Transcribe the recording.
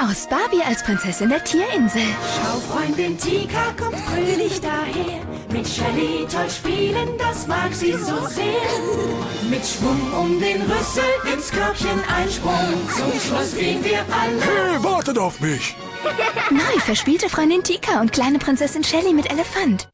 Aus Barbie als Prinzessin der Tierinsel. Schau, Freundin Tika kommt fröhlich daher. Mit Shelly toll spielen, das mag sie so sehr. Mit Schwung um den Rüssel ins Körbchen einsprung. Zum Schluss gehen wir alle. Hey, wartet auf mich! Neu verspielte Freundin Tika und kleine Prinzessin Shelly mit Elefant.